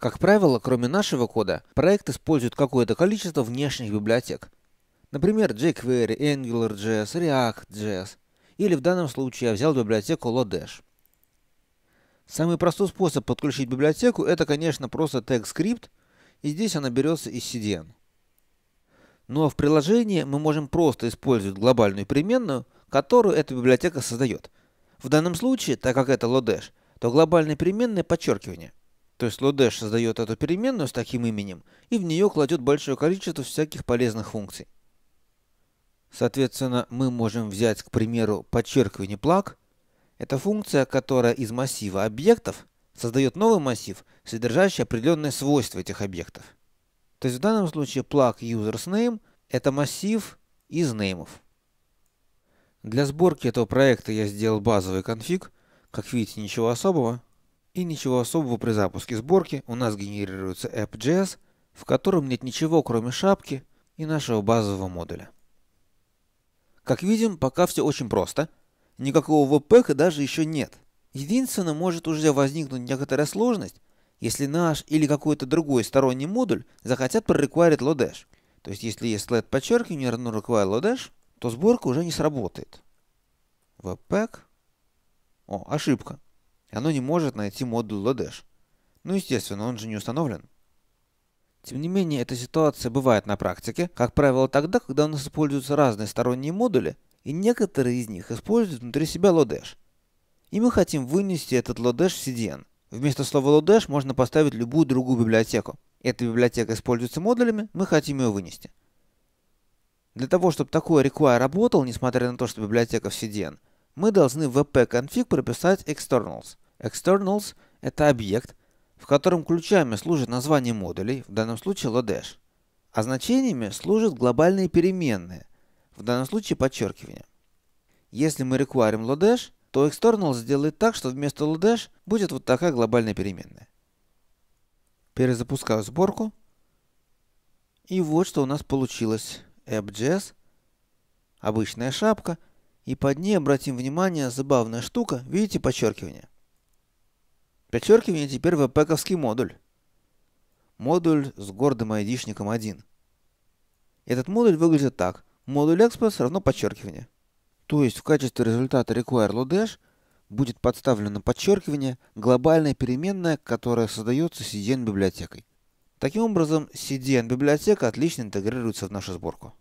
Как правило, кроме нашего кода, проект использует какое-то количество внешних библиотек. Например, jQuery, AngularJS, React.js. Или в данном случае я взял библиотеку Lodash. Самый простой способ подключить библиотеку это, конечно, просто TagScript, и здесь она берется из CDN. Ну а в приложении мы можем просто использовать глобальную переменную, которую эта библиотека создает. В данном случае, так как это Lodash, то глобальная переменная подчеркивание. То есть Lodash создает эту переменную с таким именем и в нее кладет большое количество всяких полезных функций. Соответственно, мы можем взять, к примеру, подчеркивание plug. Это функция, которая из массива объектов создает новый массив, содержащий определенные свойства этих объектов. То есть в данном случае plug users name это массив из неймов. Для сборки этого проекта я сделал базовый конфиг. Как видите, ничего особого. И ничего особого при запуске сборки у нас генерируется app.js, в котором нет ничего, кроме шапки и нашего базового модуля. Как видим, пока все очень просто. Никакого веб-пэка даже еще нет. Единственное, может уже возникнуть некоторая сложность, если наш или какой-то другой сторонний модуль захотят прорекварить Lodash. То есть, если есть sled подчеркивание равно require Lodash, то сборка уже не сработает. Webpack. О, ошибка. Оно не может найти модуль Lodash. Ну, естественно, он же не установлен. Тем не менее, эта ситуация бывает на практике, как правило, тогда, когда у нас используются разные сторонние модули, и некоторые из них используют внутри себя Lodash. И мы хотим вынести этот Lodash в CDN. Вместо слова Lodash можно поставить любую другую библиотеку. Эта библиотека используется модулями, мы хотим ее вынести. Для того, чтобы такой require работал, несмотря на то, что библиотека в CDN, мы должны в wp-config прописать externals. Externals – это объект, в котором ключами служит название модулей, в данном случае Lodash, а значениями служат глобальные переменные, в данном случае подчеркивание. Если мы require'им Lodash, то external сделает так, что вместо Lodash будет вот такая глобальная переменная. Перезапускаю сборку. И вот что у нас получилось. app.js, обычная шапка, и под ней обратим внимание, забавная штука, видите подчеркивание? Подчеркивание теперь веб-пэковский модуль. Модуль с гордым айдишником 1. Этот модуль выглядит так. Модуль express равно подчеркивание. То есть в качестве результата require lodash будет подставлено подчеркивание глобальная переменная, которая создается CDN библиотекой. Таким образом, CDN библиотека отлично интегрируется в нашу сборку.